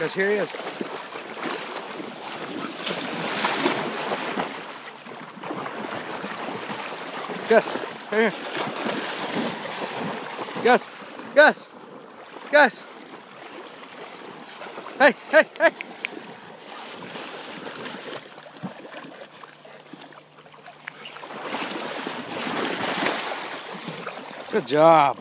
Because here he is. Gus, here. Gus, Gus, Gus. Hey, hey, hey. Good job.